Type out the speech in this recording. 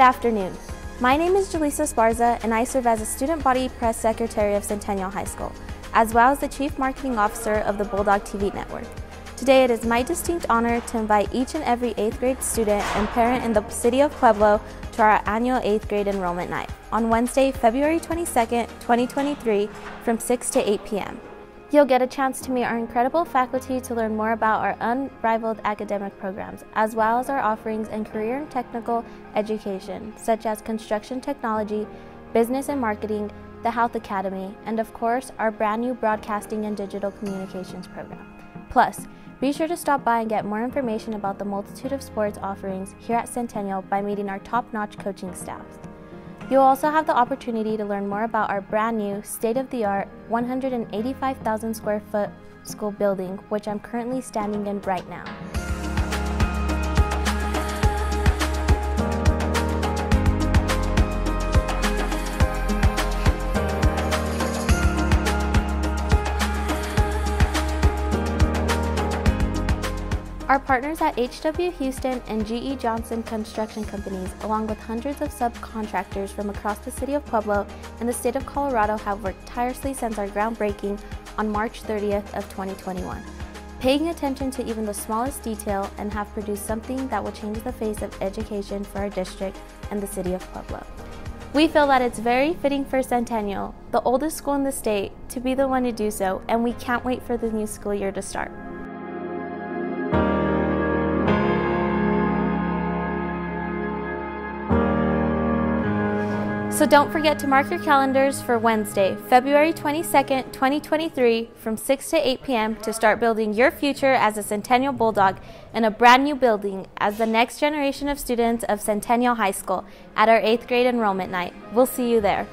afternoon. My name is Juliza Esparza and I serve as a Student Body Press Secretary of Centennial High School, as well as the Chief Marketing Officer of the Bulldog TV Network. Today it is my distinct honor to invite each and every 8th grade student and parent in the city of Pueblo to our annual 8th grade enrollment night on Wednesday, February 22nd, 2023 from 6 to 8 p.m. You'll get a chance to meet our incredible faculty to learn more about our unrivaled academic programs, as well as our offerings in career and technical education, such as construction technology, business and marketing, the Health Academy, and of course, our brand new broadcasting and digital communications program. Plus, be sure to stop by and get more information about the multitude of sports offerings here at Centennial by meeting our top notch coaching staff. You'll also have the opportunity to learn more about our brand new, state of the art, 185,000 square foot school building, which I'm currently standing in right now. Our partners at HW Houston and GE Johnson Construction Companies, along with hundreds of subcontractors from across the city of Pueblo and the state of Colorado have worked tirelessly since our groundbreaking on March 30th of 2021, paying attention to even the smallest detail and have produced something that will change the face of education for our district and the city of Pueblo. We feel that it's very fitting for Centennial, the oldest school in the state, to be the one to do so, and we can't wait for the new school year to start. So don't forget to mark your calendars for Wednesday, February 22nd, 2023 from 6 to 8 p.m. to start building your future as a Centennial Bulldog in a brand new building as the next generation of students of Centennial High School at our 8th grade enrollment night. We'll see you there.